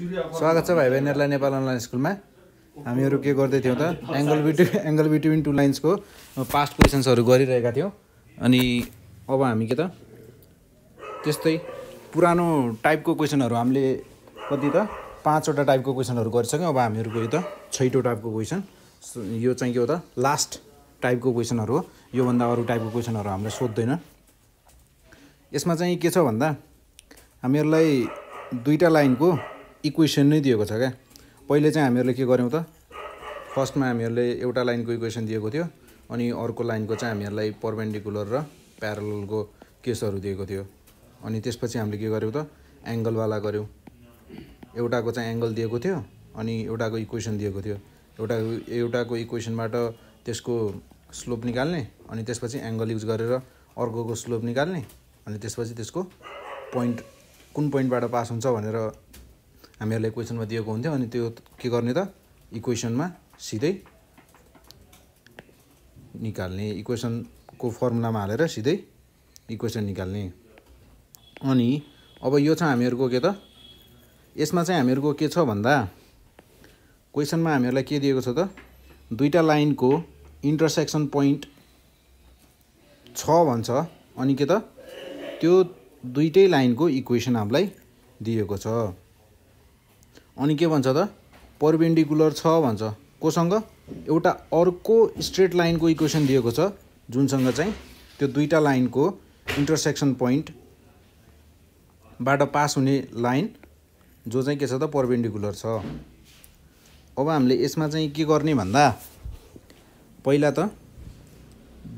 स्वागत छ भाइ बहिनीहरूलाई नेपाल अनलाइन स्कुलमा। हामीहरू के गर्दै थियौँ त? Angle between angle between two लाइन्सको past क्वेसन्सहरू गरिरहेका थियौँ। अनि अब हामी के त? त्यस्तै पुरानो टाइपको क्वेसनहरू हामीले कति त? पाँचवटा टाइपको क्वेसनहरू गरिसक्यौँ। अब हामीहरूको यो त छैटौँ टाइपको क्वेसन यो चाहिँ के हो त? लास्ट टाइपको क्वेसनहरू हो। योभन्दा अरू टाइपको क्वेसनहरू हामीले सोध्दैन। यसमा चाहिँ के छ भन्दा हामीहरूलाई दुईवटा लाइनको इक्वेसन नै दिएको छ क्या। पहिले चाहिँ हामीहरूले के गर्यौँ त? फर्स्टमा हामीहरूले एउटा लाइनको इक्वेसन दिएको थियो अनि अर्को लाइनको चाहिँ हामीहरूलाई पर्पेन्डिकुलर र प्यारलको केसहरू दिएको थियो। अनि त्यसपछि हामीले के गर्यौँ त? एङ्गलवाला गऱ्यौँ। एउटाको चाहिँ एङ्गल दिएको थियो अनि एउटाको इक्वेसन दिएको थियो। एउटा एउटाको इक्वेसनबाट त्यसको स्लोप निकाल्ने अनि त्यसपछि एङ्गल युज गरेर अर्कोको स्लोप निकाल्ने अनि त्यसपछि त्यसको पोइन्ट कुन पोइन्टबाट पास हुन्छ भनेर हामीहरूलाई क्वेसनमा दिएको हुन्थ्यो अनि त्यो के गर्ने त? इक्वेसनमा सिधै निकाल्ने इक्वेसनको फर्मुलामा हालेर सिधै इक्वेसन निकाल्ने। अनि अब यो छ हामीहरूको के त? यसमा चाहिँ हामीहरूको के छ भन्दा क्वेसनमा हामीहरूलाई के दिएको छ त? दुईवटा लाइनको इन्टरसेक्सन पोइन्ट छ भन्छ। अनि के त? त्यो दुइटै लाइनको इक्वेसन हामीलाई दिएको छ। अनि के भन्छ त? पर्पेन्डिकुलर छ भन्छ। कोसँग? एउटा अर्को स्ट्रेट लाइनको इक्वेसन दिएको छ। जुनसँग चाहिँ त्यो दुईवटा लाइनको इन्टरसेक्सन पोइन्टबाट पास हुने लाइन जो चाहिँ के छ त? पर्पेन्डिकुलर छ। अब हामीले यसमा चाहिँ के गर्ने भन्दा पहिला त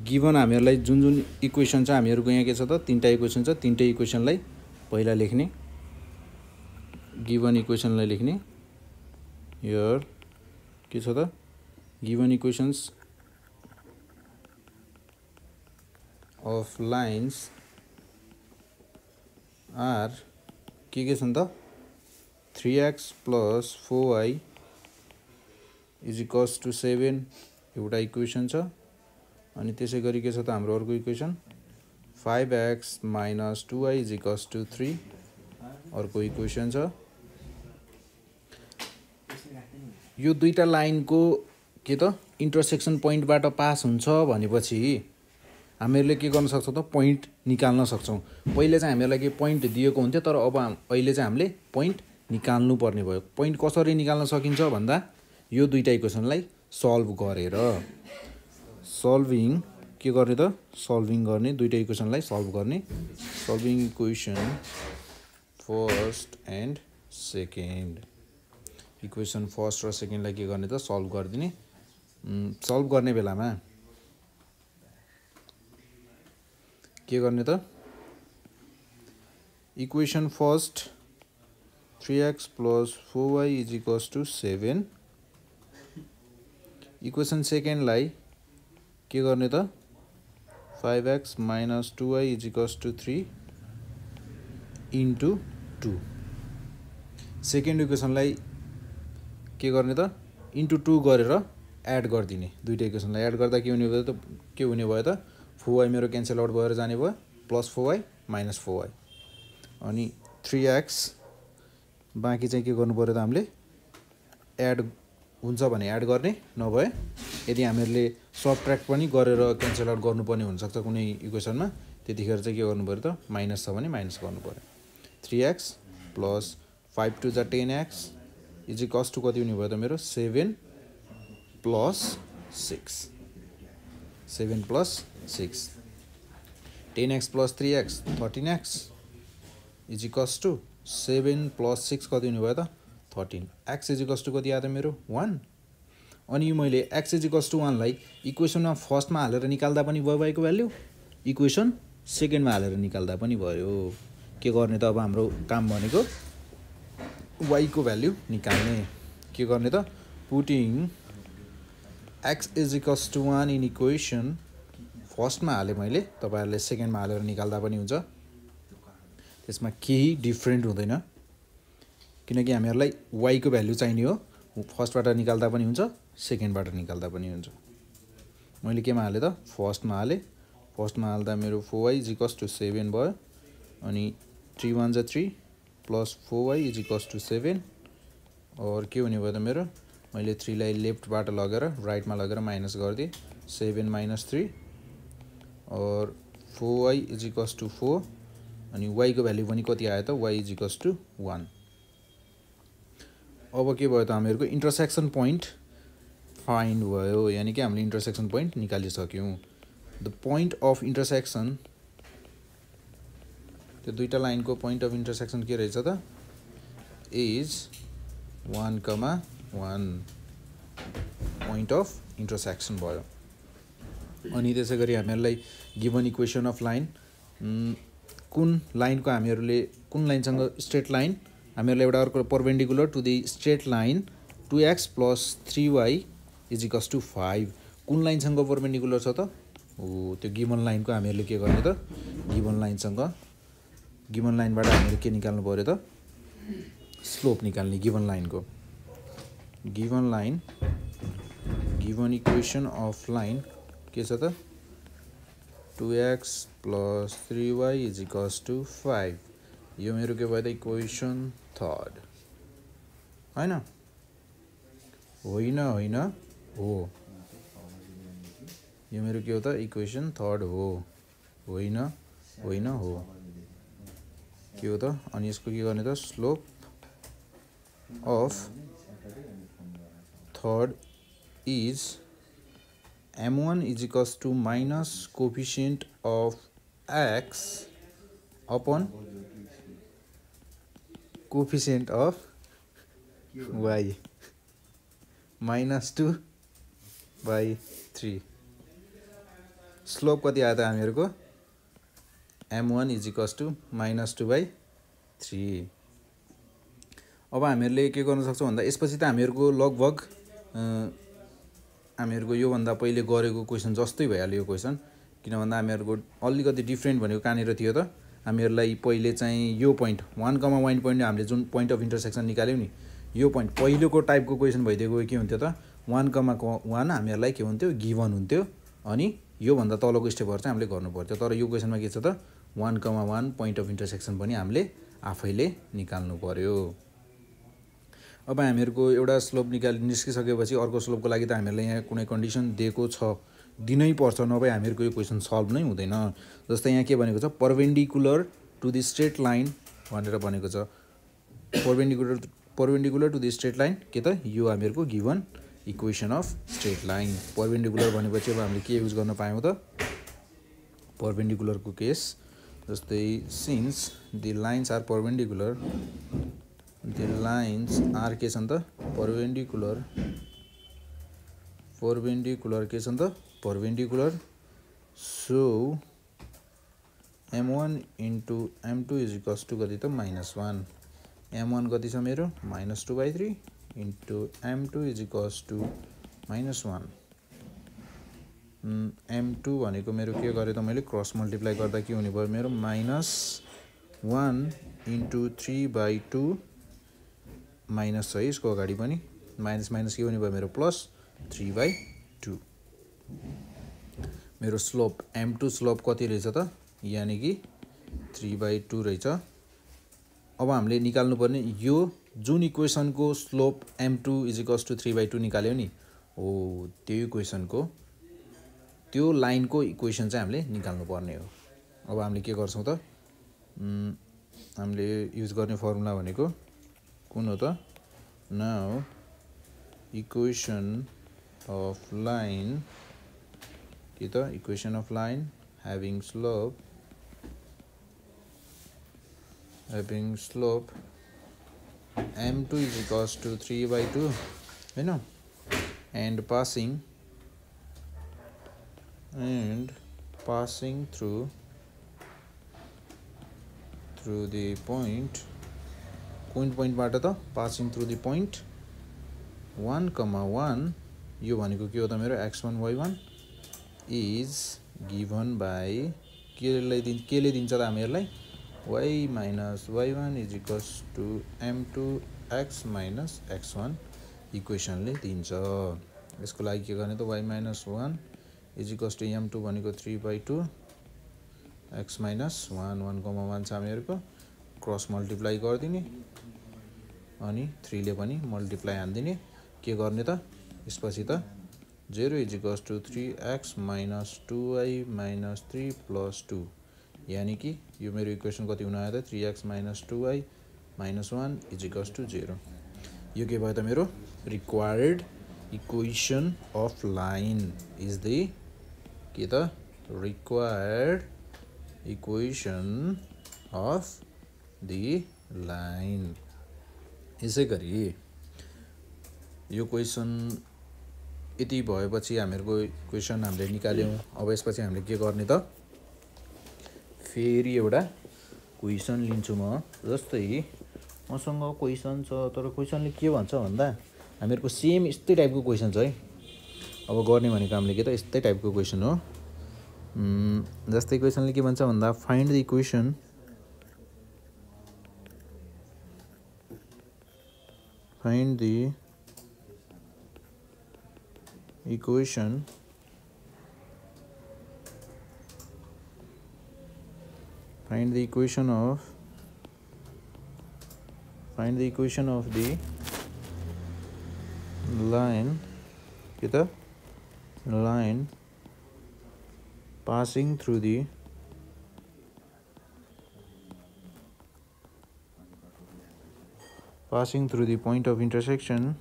गिभन हामीहरूलाई जुन जुन इक्वेसन छ हामीहरूको यहाँ के छ त? तिनवटा इक्वेसन छ। तिनटै इक्वेसनलाई पहिला लेख्ने। गिभन इक्वेसनलाई लेख्ने। यर के छ त? Given equations of lines are के के छन् त? Three x plus four y is equals to seven एउटा इक्वेसन छ। अनि त्यसै गरी के छ त? हाम्रो अर्को equation five x minus two y is equals to three अर्को इक्वेसन छ। यो दुईवटा लाइनको के त इन्टरसेक्सन पोइन्टबाट पास हुन्छ भनेपछि हामीहरूले के गर्न सक्छौँ त पोइन्ट निकाल्न सक्छौँ। पहिले चाहिँ हामीहरूलाई के पोइन्ट दिएको हुन्थ्यो तर अब अहिले चाहिँ हामीले पोइन्ट निकाल्नु पर्ने भयो। पोइन्ट कसरी निकाल्न सकिन्छ भन्दा यो दुईवटा इक्वेसनलाई सल्भ गरेर। सल्भिङ के गर्ने त सल्भिङ गर्ने दुईवटा इक्वेसनलाई सल्भ गर्ने। Solving equation first and second equation first र सेकेन्डलाई के गर्ने त? सल्भ गरिदिने। सल्भ गर्ने बेलामा के गर्ने त? Equation first three x plus four y is equals to seven. Equation सेकेन्डलाई के गर्ने त? Five x minus two y is equals to three into two. Second इक्वेसनलाई के गर्ने त? इन्टु टू गरेर एड गरिदिने। दुइटा इक्वेसनलाई एड गर्दा के हुने भयो त? के हुने भयो त? फोर वाइ मेरो क्यान्सल आउट भएर जाने भयो। Plus four y minus four y अनि थ्री एक्स बाँकी चाहिँ के गर्नु पऱ्यो त हामीले? एड हुन्छ भने एड गर्ने नभए यदि हामीहरूले सब ट्र्याक पनि गरेर क्यान्सल आउट गर्नुपर्ने हुनसक्छ कुनै इक्वेसनमा त्यतिखेर चाहिँ के गर्नु पऱ्यो त? माइनस छ भने माइनस गर्नु पऱ्यो। Three x plus five two जा टेन एक्स इज कस टू कति हुने भयो त मेरो seven plus six seven plus six ten x plus three x thirteen x is equals to seven plus six कति हुने भयो त thirteen x is equals to कति आयो त मेरो वान अनि मैले एक्स इज इक्वल्स टू वानलाई इक्वेसनमा फर्स्टमा हालेर निकाल्दा पनि भयो वाइको भ्याल्यु इक्वेसन सेकेन्डमा हालेर निकाल्दा पनि भयो। के गर्ने त अब हाम्रो काम भनेको वाइको भ्याल्यु निकाल्ने। के गर्ने त? Putting x is equals to one in equation फर्स्टमा हालेँ मैले तपाईँहरूले सेकेन्डमा हालेर निकाल्दा पनि हुन्छ। त्यसमा केही डिफ्रेन्ट हुँदैन। किनकि हामीहरूलाई वाइको भ्याल्यु चाहिने हो। फर्स्टबाट निकाल्दा पनि हुन्छ सेकेन्डबाट निकाल्दा पनि हुन्छ। मैले केमा हालेँ त? फर्स्टमा हालेँ। फर्स्टमा हाल्दा मेरो four is equals to seven भयो। अनि थ्री वान जा three plus four y is equals to seven. और के हुने भयो त मेरो? मैले थ्रीलाई लेफ्टबाट लगेर राइटमा लगेर माइनस गरिदिएँ। Seven minus three. और four y is equals to four. अनि वाईको भ्याल्यु पनि कति आयो त? Y is equals to one. अब के भयो त हामीहरूको? इन्टरसेक्सन पोइन्ट फाइन्ड भयो। यानि कि हामीले इन्टरसेक्सन पोइन्ट निकालिसक्यौँ। द पोइन्ट अफ इन्टरसेक्सन त्यो दुईवटा लाइनको पोइन्ट अफ इन्टरसेक्सन के रहेछ त? Is one comma one point of intersection भयो। अनि त्यसै गरी हामीहरूलाई गिभन इक्वेसन अफ लाइन कुन लाइनको हामीहरूले कुन लाइनसँग स्ट्रेट लाइन हामीहरूलाई एउटा अर्को perpendicular to the straight line two x plus three y is equals to five कुन लाइनसँग पर्पेन्डिकुलर छ त? हो त्यो गिभन लाइनको हामीहरूले के गर्ने त? गिभन लाइनसँग गिभन लाइनबाट हामीले के निकाल्नु पऱ्यो त? स्लोप निकाल्ने गिभन लाइनको। Given line given equation of line के छ त? Two x plus three y is equals to five. यो मेरो के भयो त? Equation third. होइन? होइन होइन हो। यो मेरो के हो त? इक्वेसन थर्ड हो। होइन होइन हो। के हो त अनि यसको के गर्ने त slope of third is m1 is equals to minus coefficient of x upon coefficient of y minus 2 by 3 slope कति आयो त हामीहरूको m one is equals to minus two by three अब हामीहरूले के गर्न सक्छौँ भन्दा यसपछि त हामीहरूको लगभग हामीहरूको योभन्दा पहिले गरेको क्वेसन जस्तै भइहाल्यो यो क्वेसन किन भन्दा हामीहरूको अलिकति डिफ्रेन्ट भनेको कहाँनिर थियो त? हामीहरूलाई पहिले चाहिँ यो point one comma one point हामीले जुन पोइन्ट अफ इन्टरसेक्सन निकाल्यौँ नि यो पोइन्ट पहिलेको टाइपको क्वेसन भइदिएको के हुन्थ्यो त? वान कमा वान हामीहरूलाई के हुन्थ्यो? गिभन हुन्थ्यो। अनि योभन्दा तलको स्टेपहरू चाहिँ हामीले गर्नु पर्थ्यो तर यो क्वेसनमा के छ त? One comma one point of intersection पनि हामीले आफैले निकाल्नु पऱ्यो अब हामीहरूको एउटा स्लोप निकाल निस्किसकेपछि अर्को स्लोपको लागि त हामीहरूलाई यहाँ कुनै कन्डिसन दिएको छ दिनै पर्छ नभए हामीहरूको यो क्वेसन सल्भ नै हुँदैन। जस्तै यहाँ के भनेको छ? Perpendicular to the straight line भनेर भनेको छ। Perpendicular perpendicular to the straight line के त? यो हामीहरूको given equation of straight line perpendicular भनेपछि अब हामीले के युज गर्न पायौँ त? पर्भेन्डिकुलरको केस जस्तै since the lines are perpendicular the lines are के छन् त? Perpendicular. Perpendicular के छन् त? Perpendicular. So m1 into m2 is equals to कति त? माइनस वान एम वान कति छ मेरो? Minus two by three m two is equals to minus one m two भनेको मेरो के गरेँ त मैले क्रस मल्टिप्लाई गर्दा के हुने भयो? मेरो minus one into three by two minus छ यसको अगाडि पनि। माइनस माइनस के हुने भयो? मेरो प्लस थ्री बाई टू मेरो स्लोप एम टू स्लोप कति रहेछ त? यानि कि थ्री बाई टू रहेछ। अब हामीले निकाल्नुपर्ने यो जुन इक्वेसनको slope m two is equals to three by two निकाल्यो नि हो त्यो इक्वेसनको त्यो लाइनको इक्वेसन चाहिँ हामीले निकाल्नु पर्ने हो। अब हामीले के गर्छौँ त? हामीले युज गर्ने फर्मुला भनेको कुन हो त? नाउ इक्वेसन अफ लाइन के त? Equation of line having slope having slope m2 is equals to 3 by 2 you know and passing and passing through through the point कुन पोइन्टबाट त passing through the point one comma one यो भनेको के हो त मेरो x one y one is given by केले दिन केले दिन्छ त हामीहरूलाई? One is equals to m two x minus x one इक्वेसनले दिन्छ। यसको लागि के गर्ने त? Y minus one is equals to m two भनेको three by two x minus one one comma one छ हामीहरूको। क्रस मल्टिप्लाई गरिदिने। अनि थ्रीले पनि मल्टिप्लाई हानिदिने। के गर्ने त? यसपछि त zero is equals to three x minus two y minus three plus two यानि कि यो मेरो इक्वेसन कति हुन आयो त? Three x minus two y minus one is equals to zero यो के भयो त मेरो? Required equation of line is the के त? Required equation of the line यसै गरी यो क्वेसन यति भएपछि हामीहरूको क्वेसन हामीले निकाल्यौँ। अब यसपछि हामीले के गर्ने त? फेरि एउटा क्वेसन लिन्छु म। जस्तै मसँग क्वेसन छ तर क्वेसनले के भन्छ भन्दा हामीहरूको सेम यस्तै टाइपको क्वेसन छ है। अब गर्ने भनेको हामीले के त यस्तै टाइपको क्वेसन हो। जस्तै क्वेसनले के भन्छ भन्दा find the equation find the equation find the equation of find the equation of the line the line passing through the passing through the point of intersection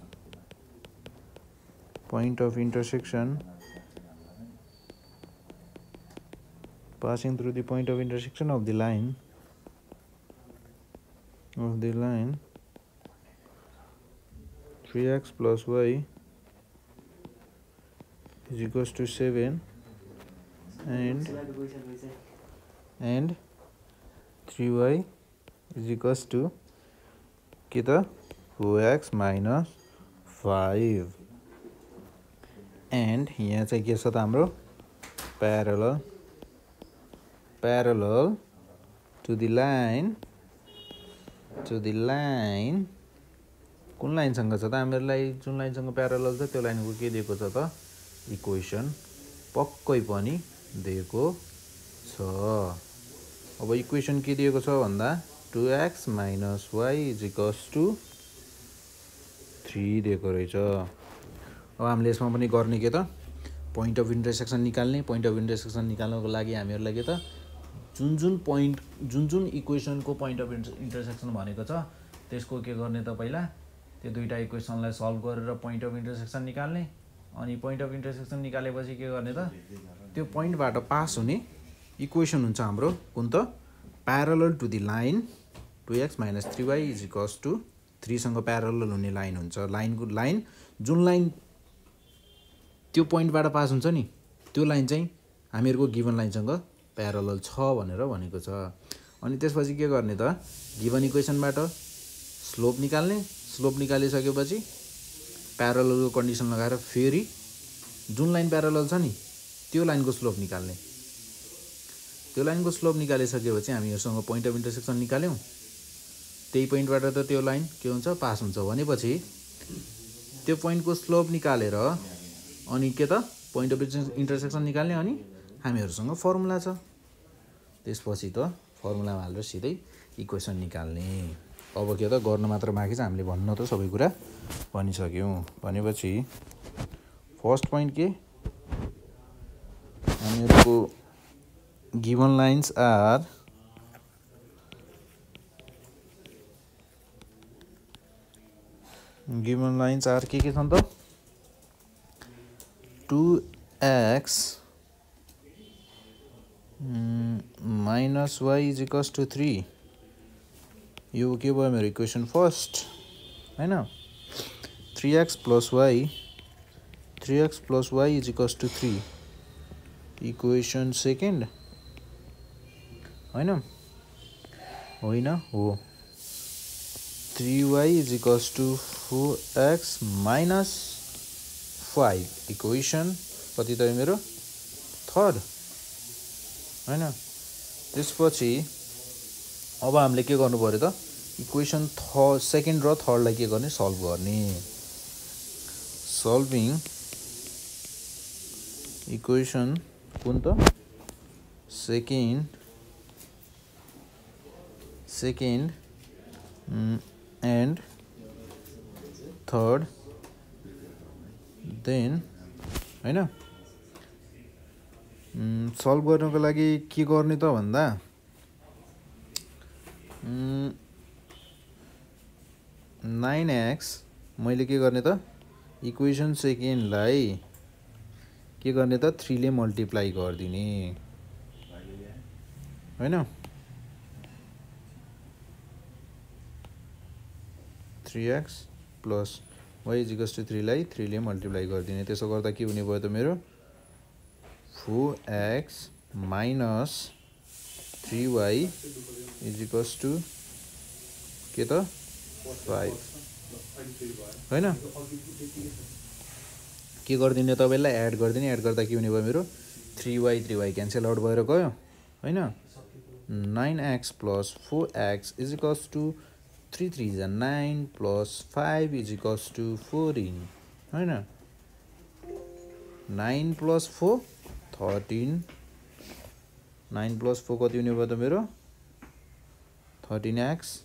point of intersection passing through the point of intersection of the line of the line 3x plus y is equals to 7 and and 3y is equals to के त four x minus five and यहाँ चाहिँ के छ त हाम्रो parallel parallel to the line to the line कुन लाइनसँग छ त? हामीहरूलाई जुन लाइनसँग प्यारल छ त्यो लाइनको के दिएको छ त? इक्वेसन पक्कै पनि दिएको छ। अब इक्वेसन के दिएको छ भन्दा? Two x minus y is equals two three दिएको रहेछ। अब हामीले यसमा पनि गर्ने के त? पोइन्ट अफ इन्टरसेक्सन निकाल्ने। पोइन्ट अफ इन्टरसेक्सन निकाल्नको लागि हामीहरूलाई के त? जुन जुन पोइन्ट जुन जुन इक्वेसनको पोइन्ट अफ इन्टरसेक्सन भनेको छ त्यसको के गर्ने त पहिला त्यो दुइटा इक्वेसनलाई सल्भ गरेर पोइन्ट अफ इन्टरसेक्सन निकाल्ने अनि पोइन्ट अफ इन्टरसेक्सन निकालेपछि के गर्ने त? त्यो पोइन्टबाट पास हुने इक्वेसन हुन्छ हाम्रो कुन त? Parallel to the line two x minus three y is equals to थ्रीसँग parallel हुने लाइन हुन्छ। लाइनको लाइन जुन लाइन त्यो पोइन्टबाट पास हुन्छ नि त्यो लाइन चाहिँ हामीहरूको गिभन लाइनसँग प्यारल छ भनेर भनेको छ। अनि त्यसपछि के गर्ने त? गिभन इक्वेसनबाट स्लोप निकाल्ने स्लोप निकालिसकेपछि प्यारलको कन्डिसन लगाएर फेरि जुन लाइन प्यारल छ नि त्यो लाइनको स्लोप निकाल्ने। त्यो लाइनको स्लोप निकालिसकेपछि हामीहरूसँग पोइन्ट अफ इन्टरसेक्सन निकाल्यौँ। त्यही पोइन्टबाट त त्यो लाइन के हुन्छ? पास हुन्छ। भनेपछि त्यो पोइन्टको स्लोप निकालेर अनि के त? पोइन्ट अफ इन्टरसेक्सन निकाल्ने अनि हामीहरूसँग फर्मुला छ। त्यसपछि त फर्मुलामा हालेर सिधै इक्वेसन निकाल्ने। अब के त गर्न मात्र बाँकी छ। हामीले भन्न त सबै कुरा भनिसक्यौँ। भनेपछि फर्स्ट पोइन्ट के? हामीहरूको given lines are given lines are के के छन् त? Two x minus y is equals to three यो के भयो मेरो इक्वेसन फर्स्ट होइन three x plus y three x plus y is equals to three equation second होइन होइन हो three y is equals to four x minus five equation कति त मेरो थर्ड होइन? त्यसपछि अब हामीले के गर्नु पऱ्यो त? इक्वेसन थ सेकेन्ड र थर्डलाई के गर्ने? सल्भ गर्ने। सल्भिङ इक्वेसन कुन त? Second second and third then होइन? सल्भ गर्नको लागि के गर्ने त भन्दा? नाइन एक्स मैले के गर्ने त? इक्वेसन सेकेन्डलाई के गर्ने त? थ्रीले मल्टिप्लाई गरिदिने। होइन? थ्री एक्स प्लस वाइ इजिकस टु थ्रीलाई थ्रीले मल्टिप्लाई गरिदिने। त्यसो गर्दा के हुने भयो त मेरो? Four x minus three y इजिकस to के त? फाइभ होइन? के गरिदिने तपाईँलाई? एड गरिदिने। एड गर्दा के हुने भयो मेरो? Three y three y cancel out भएर गयो। होइन? Nine x plus four x equals to three three is nine plus five equals to fourteen होइन? Nine plus four thirteen nine plus four कति हुने भयो त मेरो thirteen x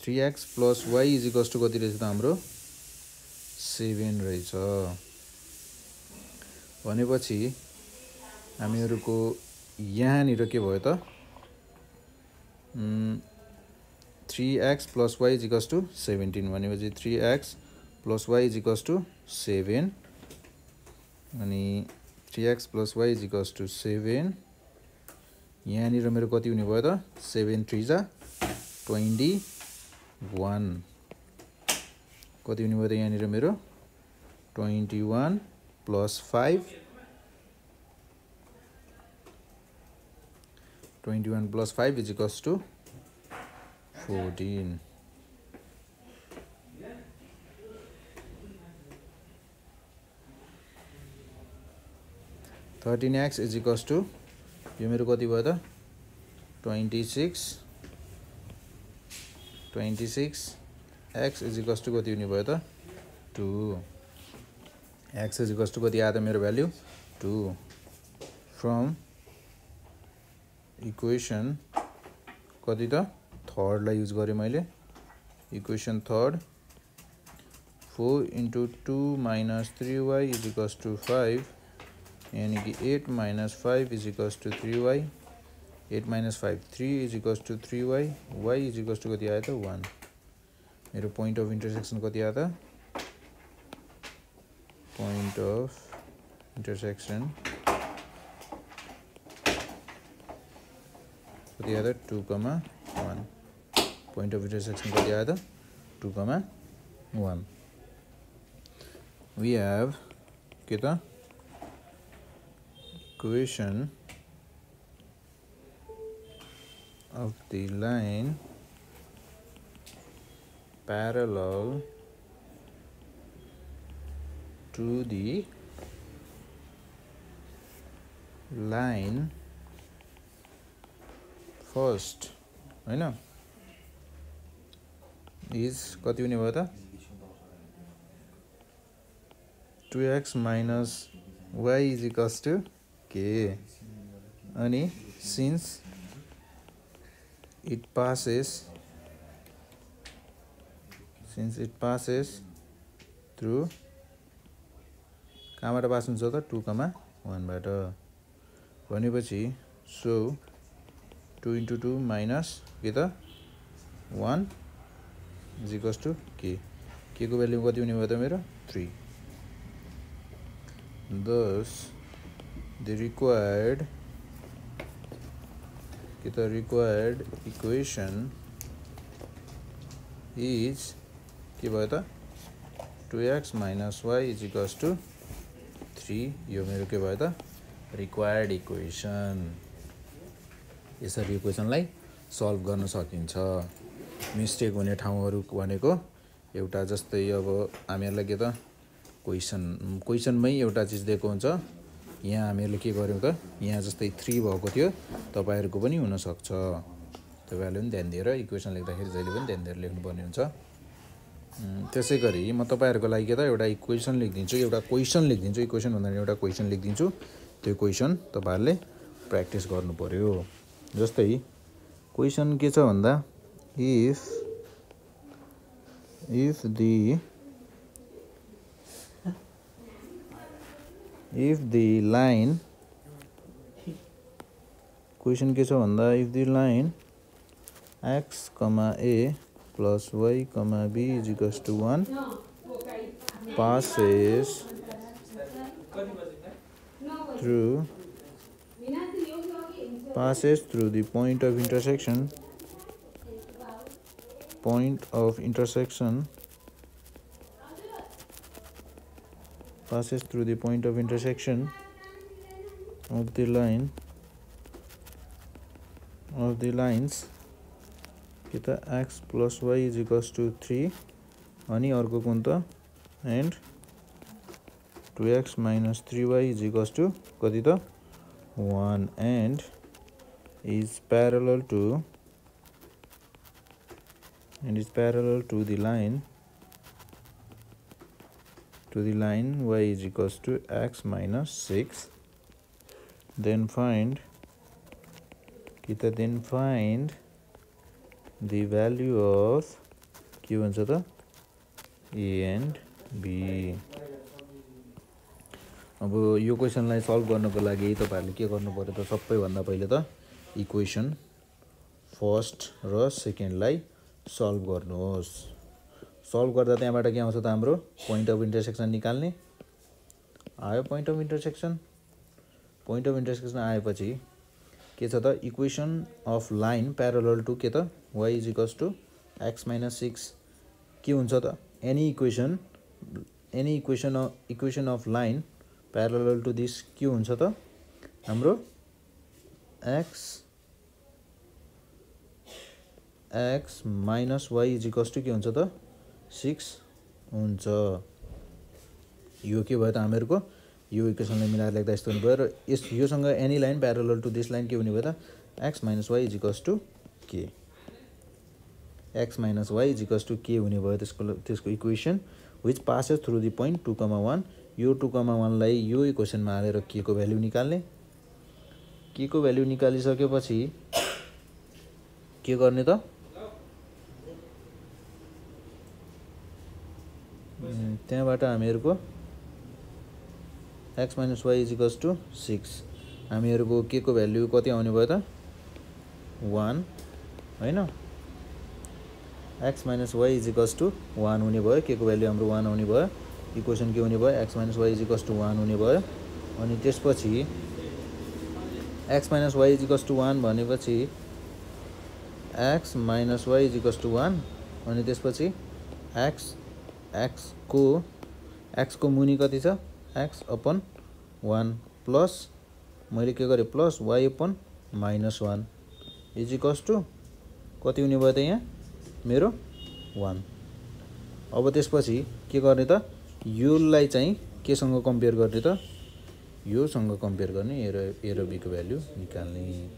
three x plus y equals to कति रहेछ त हाम्रो? सेभेन रहेछ। भनेपछि हामीहरूको यहाँनिर के भयो त? Three x plus y equals to seventeen भनेपछि three x plus y equals to seven अनि three x plus y equals to seven यहाँनिर मेरो कति हुने भयो त? सेभेन थ्री जा ट्वेन्टी वान कति हुने भयो त यहाँनिर मेरो? Twenty one plus five twenty one plus five equals to fourteen thirteen x equals to यो मेरो कति भयो त twenty six twenty six x equals to कति हुने भयो त टु एक्स इजिकल्स टु कति आयो त मेरो भ्याल्यु टु फ्रम इक्वेसन कति त? थर्डलाई युज गरेँ मैले। Equation third four into two minus three y equals to five यानि कि eight minus five equals to three y eight minus five three is to three y y is equals to कति आयो त? One. मेरो point of intersection कति आयो त? Point of intersection the other 2 comma 1 point of intersection for the other 2 comma 1 we have kita equation of the line parallel to the line first होइन? Is कति हुने भयो त? Two x minus y is equals to के अनि since it passes since it passes through कहाँबाट pass हुन्छ त? टु कमा वानबाट भनेपछि so two into two minus के त वान जिकस टु के के भ्याल्यु कति हुने भयो त मेरो? Three thus required the required equation is के भयो त? Two x minus y is to three यो मेरो के भयो त? रिक्वायर्ड इक्वेसन यसरी इक्वेसनलाई सल्भ गर्न सकिन्छ। मिस्टेक हुने ठाउँहरू भनेको एउटा जस्तै अब हामीहरूलाई के त क्वेसन क्वेसनमै एउटा चिज दिएको हुन्छ। यहाँ हामीहरूले के गर्यौँ त? यहाँ जस्तै थ्री भएको थियो तपाईँहरूको पनि हुनसक्छ। तपाईँहरूले पनि ध्यान दिएर इक्वेसन लेख्दाखेरि जहिले पनि ध्यान दिएर लेख्नुपर्ने हुन्छ। त्यसै गरी म तपाईँहरूको लागि के त एउटा इक्वेसन लेखिदिन्छु एउटा क्वेसन लेखिदिन्छु। इक्वेसन भन्दा एउटा क्वेसन लेखिदिन्छु। त्यो क्वेसन तपाईँहरूले प्र्याक्टिस गर्नु पऱ्यो जस्तै क्वेसन के छ भन्दा if if the if the line question के छ भन्दा if the line x comma a plus y comma b is equals to one passes through passes through the point of intersection point of intersection passes through the point of intersection of the line of the lines के त x plus y is equals to three अनि अर्को कुन त and two x minus three y is equals is parallel to and is parallel to the line to the line y is equals to x minus 6 then find kita then find the value of के भन्छ त A and be अब यो क्वेसनलाई solve गर्नको लागि तपाईँहरूले के गर्नु पऱ्यो त? सबैभन्दा पहिले त इक्वेसन फर्स्ट र सेकेन्डलाई सल्भ गर्नुहोस्। सल्भ गर्दा त्यहाँबाट के आउँछ त हाम्रो? पोइन्ट अफ इन्टरसेक्सन निकाल्ने। आयो point of intersection point of intersection आएपछि के छ त? Equation of line parallel to के त? Y is equals to x minus six के हुन्छ त? Any equation any equation equation of line parallel to this के हुन्छ त? हाम्रो x x minus y is equals to के हुन्छ त? सिक्स हुन्छ। यो के भयो त हामीहरूको? यो इक्वेसनलाई मिलाएर लेख्दा यस्तो हुने भयो र यस योसँग any line parallel to this line के हुने भयो त? X minus y is equals to के x minus y is equals to के हुने भयो त्यसको त्यसको equation which passes through the point two comma one यो टु कमा वानलाई यो इक्वेसनमा हालेर के को भ्याल्यु निकाल्ने। के को भ्याल्यु निकालिसकेपछि के गर्ने त? त्यहाँबाट हामीहरूको x minus y is equals to six हामीहरूको के को भ्याल्यु कति आउने भयो त? वान होइन? X minus y is equals to one हुने भयो। के को भ्याल्यु हाम्रो वान आउने भयो? इक्वेसन के हुने भयो? X minus y is equals to one हुने भयो। अनि त्यसपछि x minus y is equals to one भनेपछि x minus y is equals to one अनि त्यसपछि एक्स एक्सको एक्सको मुनि कति छ? एक्स अपन वान प्लस मैले के गरेँ? Plus y upon minus one. Is equals to कति हुने भयो त यहाँ? मेरो वान। अब त्यसपछि के गर्ने त? योलाई चाहिँ केसँग कम्पेयर गर्ने त? योसँग कम्पेयर गर्ने ए र ए र बीको भ्याल्यु निकाल्ने।